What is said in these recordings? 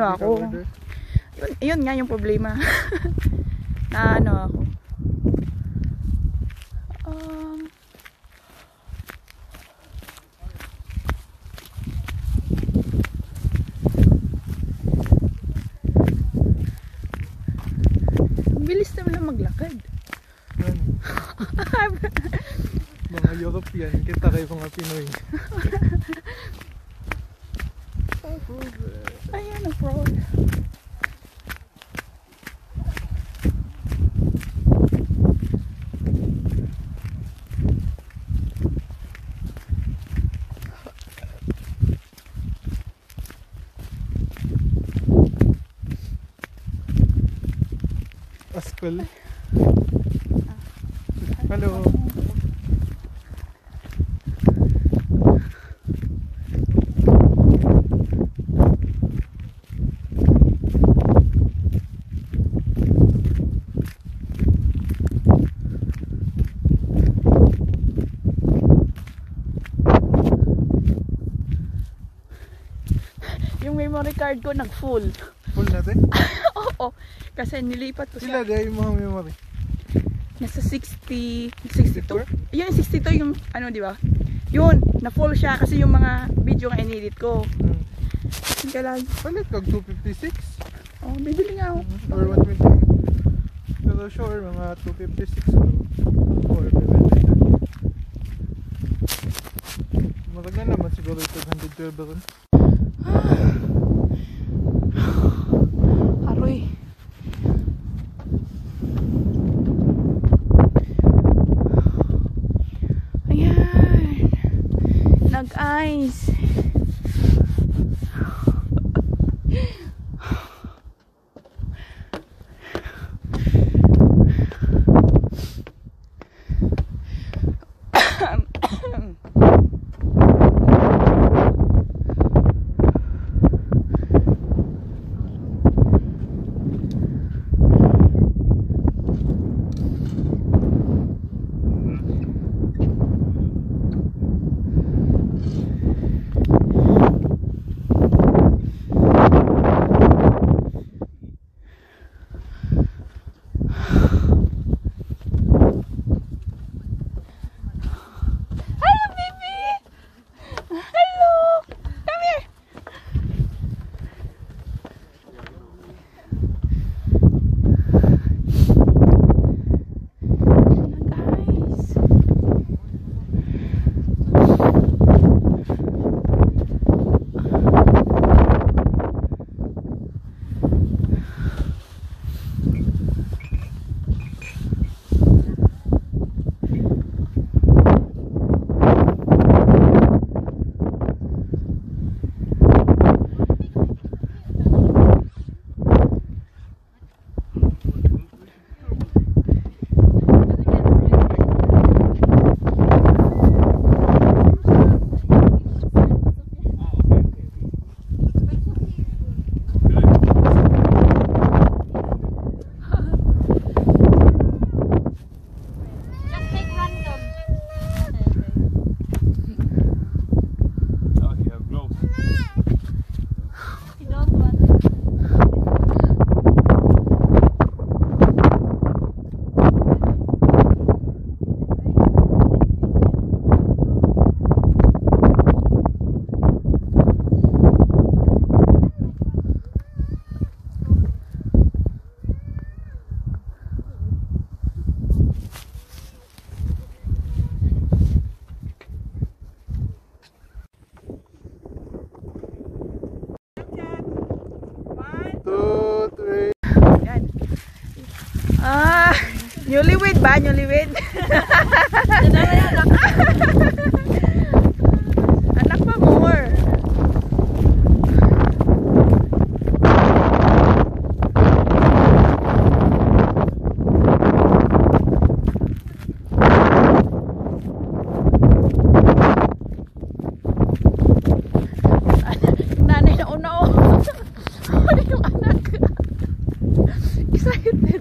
ano ako. Yun, yun nga yung problema. na ano ako. Um, bilis naman lang maglakad. Mga European, kita kayo mga Pinoy. Askol. Hello. Yung memory card ko nag-full. Full natin? Oo. Kasi nilipat ko Sila siya. dahil yung mga memory. Nasa 60, 62. Yun, 62 yung ano, di ba? Yun, na-full siya kasi yung mga video nga inedit ko. Hmm. Kailangan, Palit kag 256 oh, bibili nga ako. or 128. Pero sure, mga 256 or or 700. Matagal naman siguro ito 112 ba ron? Nag-ice. Newlywed ba? Newlywed? Anak pa more. Nanay na una oh. Ano yung anak? Excited.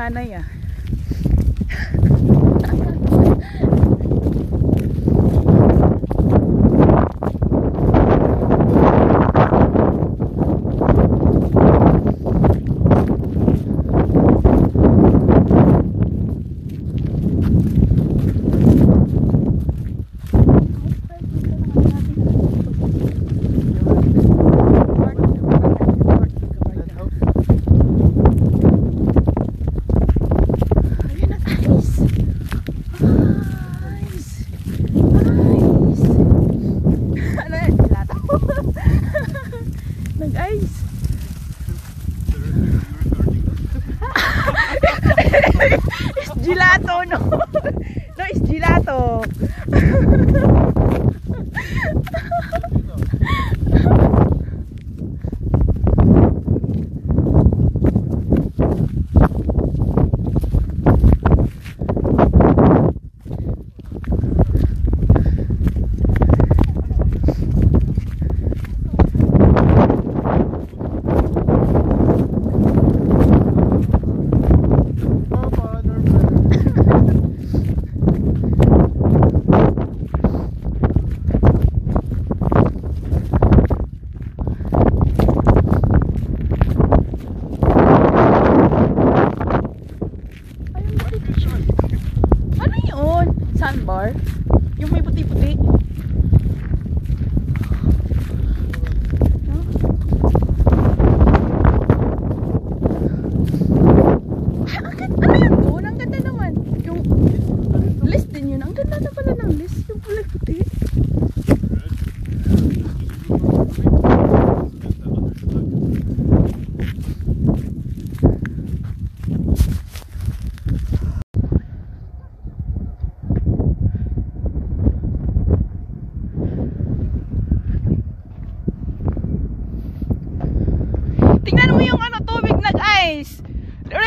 Nanay ah.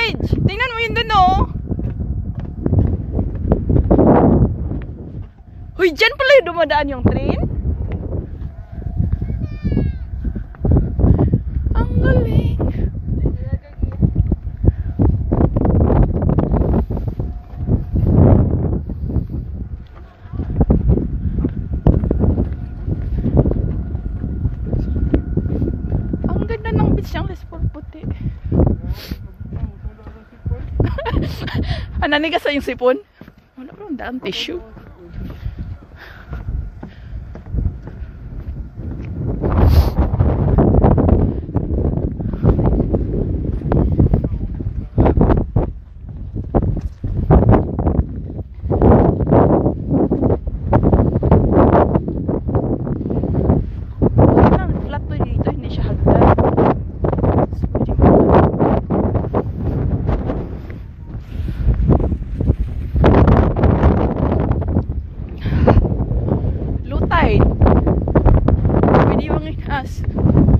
Rage, tingnan mo yun dun, oh. Uy, dyan pala yung dumadaan yung train. Nanigas na yung sipon? Wala ang daang tissue. Nossa.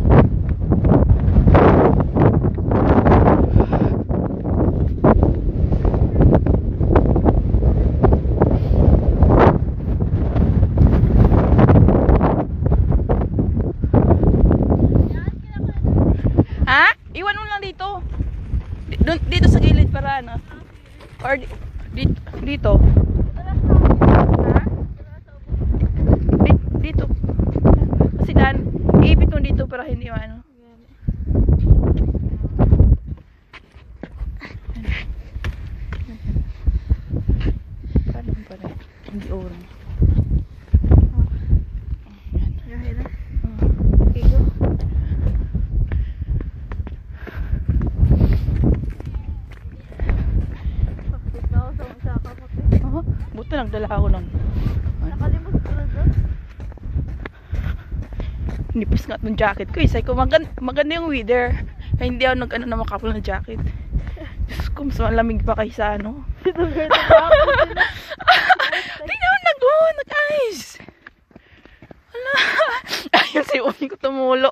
Hindi ano. Paano pa rin? Hindi orang. Buti nagdala ako ng Nakalimot ko na doon. Nipis nga ng jacket ko. Isay ko, magan maganda yung weather. Kaya hindi ako nag-ano na makapal na jacket. Diyos ko, mas malamig pa kaysa ano. Tingnan mo, nag oh, nag-ice. Wala. Ayun si Umi ko tumulo.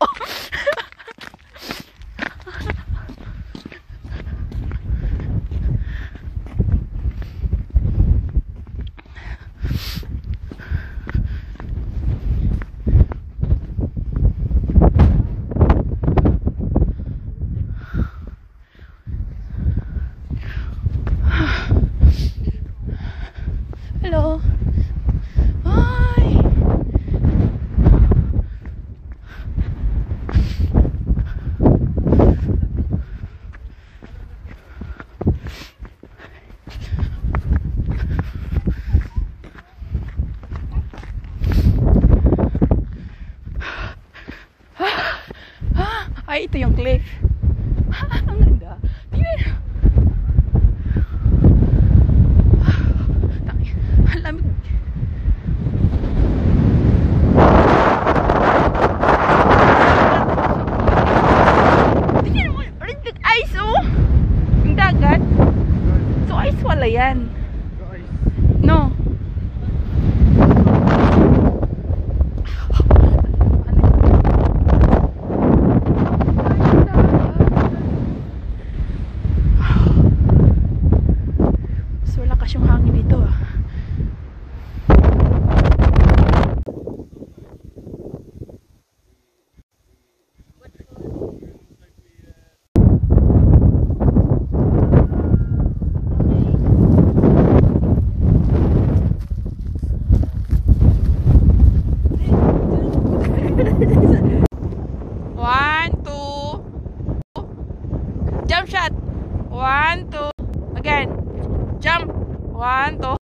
玩多